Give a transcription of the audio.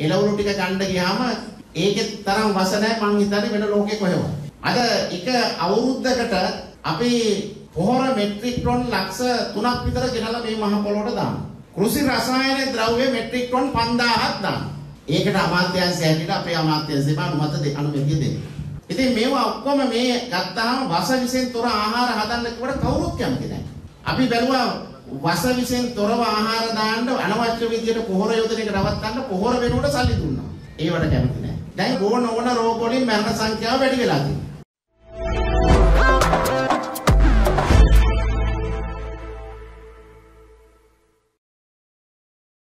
එළවලු ටික ගන්න ගියාම ඒකේ තරම් වස නැහැ මං හිතන්නේ වෙන ලෝකේ කොහෙවත්. අද එක අවුරුද්දකට අපි පොහොර මෙට්‍රික් ටොන් ලක්ෂ 3ක් විතර ගෙනලා මේ මහ පොළොවට දානවා. කෘෂි රසායන ද්‍රව්‍ය මෙට්‍රික් ටොන් 5000ක් දානවා. ඒකට අමාත්‍යාංශය ඇවිල්ලා අපේ අමාත්‍යාංශයට අනුමත දෙ අනුමැතිය දෙන්නේ. ඉතින් මේවා ඔක්කොම මේ ගත්තාම වස විසෙන් තොර ආහාර හදන්න කිව්වට කවුරුත් කැමති නැහැ. අපි බැලුවා වස විසෙන් තොරව ආහාර දාන්න අනවශ්‍ය විදියට පොහොර යොදන එක නවත්තන්න පොහොර වෙනුවට සල්ලි දුන්නා. ඒවට කැමති නැහැ. දැන් ඕන ඕන රෝග වලින් මරණ සංඛ්‍යාව වැඩි වෙලා තියෙනවා.